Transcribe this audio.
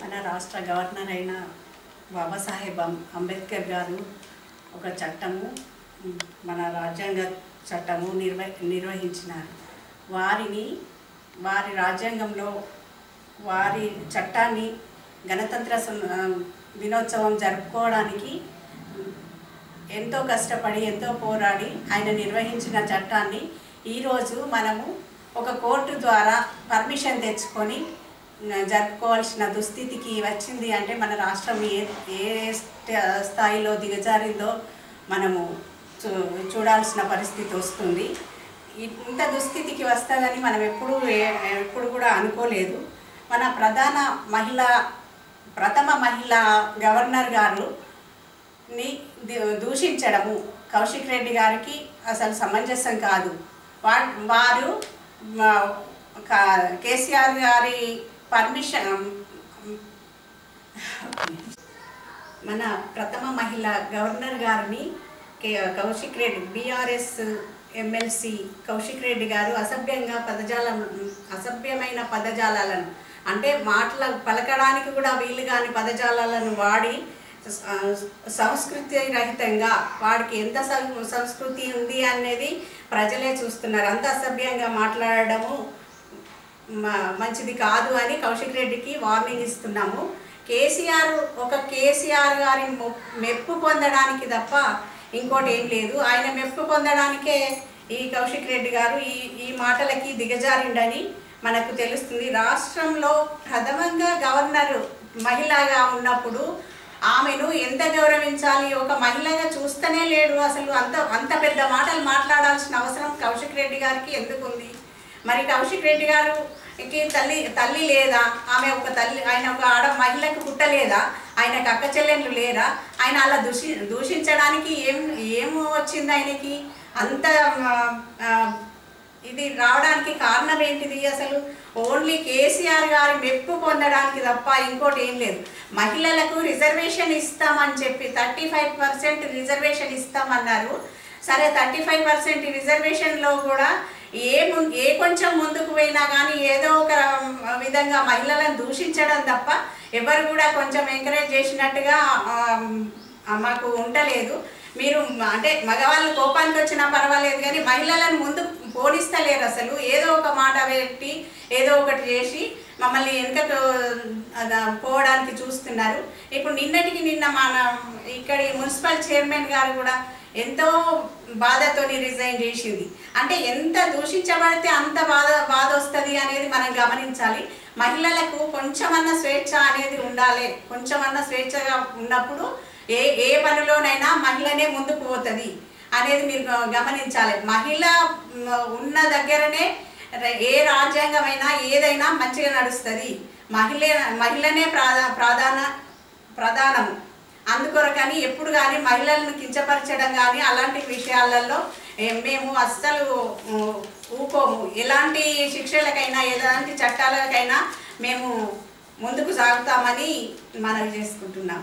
మన రాష్ట్ర గవర్నర్ అయిన బాబాసాహెబ్ అంబేద్కర్ గారు ఒక చట్టము మన రాజ్యాంగ చట్టము నిర్వ నిర్వహించినారు. వారిని వారి రాజ్యాంగంలో వారి చట్టాన్ని గణతంత్ర దినోత్సవం జరుపుకోవడానికి ఎంతో కష్టపడి ఎంతో పోరాడి ఆయన నిర్వహించిన చట్టాన్ని ఈరోజు మనము ఒక కోర్టు ద్వారా పర్మిషన్ తెచ్చుకొని జరుపుకోవాల్సిన దుస్థితికి వచ్చింది అంటే మన రాష్ట్రం ఏ ఏ స్థాయిలో దిగజారిందో మనము చూ చూడాల్సిన పరిస్థితి వస్తుంది. ఇంత దుస్థితికి వస్తుందని మనం ఎప్పుడు ఎప్పుడు కూడా అనుకోలేదు. మన ప్రధాన మహిళ ప్రథమ మహిళ గవర్నర్ గారు ని దూషించడము. కౌశిక్ రెడ్డి గారికి అసలు సమంజసం కాదు. వా వారు కేసీఆర్ గారి పర్మిషన్ మన ప్రథమ మహిళ గవర్నర్ గారిని K- Kaushik Reddy BRS MLC Kaushik Reddy గారు అసభ్యంగా పదజాలం అసభ్యమైన పదజాలాలను అంటే మాటల పలకడానికి కూడా వీలు కాని పదజాలాలను వాడి సంస్కృతి రహితంగా వాడికి ఎంత సంస్కృతి ఉంది అనేది ప్రజలే చూస్తున్నారు. అంత అసభ్యంగా మాట్లాడము మ- మంచిది కాదు అని కౌశిక్ రెడ్డికి వార్నింగ్ ఇస్తున్నాము. కేసీఆర్ ఒక కేసీఆర్ గారి మెప్పు పొందడానికి తప్ప ఇంకోటి ఏం లేదు. ఆయన మెప్పు పొందడానికే ఈ కౌశిక్ రెడ్డి గారు ఈ ఈ మాటలకి దిగజారిండని మనకు తెలుస్తుంది. రాష్ట్రంలో ప్రథమంగా గవర్నర్ మహిళగా ఉన్నప్పుడు ఆమెను ఎంత గౌరవించాలి? ఒక మహిళగా చూస్తూనే లేడు అసలు. అంత అంత పెద్ద మాటలు మాట్లాడాల్సిన అవసరం కౌశిక్ రెడ్డి గారికి ఎందుకు ఉంది మరి కౌశిక్ రెడ్డి గారుకి తల్లి తల్లి లేదా? ఆమె ఒక తల్లి ఆయన ఒక ఆడ మహిళకు పుట్టలేదా? ఆయనకు అక్క చెల్లెళ్ళు లేరా? ఆయన అలా దూషి దూషించడానికి ఏం ఏం వచ్చింది ఆయనకి? అంత ఇది రావడానికి కారణం ఏంటిది అసలు? ఓన్లీ కేసీఆర్ గారి మెప్పు పొందడానికి తప్ప ఇంకోటి ఏం లేదు. మహిళలకు రిజర్వేషన్ ఇస్తామని చెప్పి థర్టీ ఫైవ్ పర్సెంట్ రిజర్వేషన్ ఇస్తామన్నారు. సరే థర్టీ ఫైవ్ పర్సెంట్ రిజర్వేషన్లో కూడా ఏ ఏ కొంచెం ముందుకు పోయినా కానీ ఏదో ఒక విధంగా మహిళలను దూషించడం తప్ప ఎవరు కూడా కొంచెం ఎంకరేజ్ చేసినట్టుగా మాకు ఉండలేదు. మీరు అంటే మగవాళ్ళు కోపానికి వచ్చినా పర్వాలేదు కానీ మహిళలను ముందు పోనిస్తలేరు అసలు. ఏదో ఒక మాట పెట్టి ఏదో ఒకటి చేసి మమ్మల్ని వెనుకకు అద- పోవడానికి చూస్తున్నారు. ఇప్పుడు నిన్నటికి నిన్న మన ఇక్కడి మున్సిపల్ చైర్మన్ గారు కూడా ఎంతో బాధతోని రిజైన్ చేసింది. అంటే ఎంత దూషించబడితే అంత బాధ బాధ వస్తుంది అనేది మనం గమనించాలి. మహిళలకు కొంచెమన్నా స్వేచ్ఛ అనేది ఉండాలి. కొంచెమన్నా స్వేచ్ఛగా ఉన్నప్పుడు ఏ ఏ పనిలోనైనా మహిళనే ముందుకు పోతుంది అనేది మీరు గమనించాలి. మహిళ ఉన్న దగ్గరనే ఏ రాజ్యాంగమైనా ఏదైనా మంచిగా నడుస్తుంది. మహిళ మహిళనే ప్రాధా ప్రాధాన ప్రధానము. అందుకొరకని ఎప్పుడు కానీ మహిళలను కించపరచడం కానీ అలాంటి విషయాలలో మేము అస్సలు ఊ, ఊకోము. ఎలాంటి శిక్షలకైనా ఎలాంటి చట్టాలకైనా మేము ముందుకు సాగుతామని మనవి చేసుకుంటున్నాం.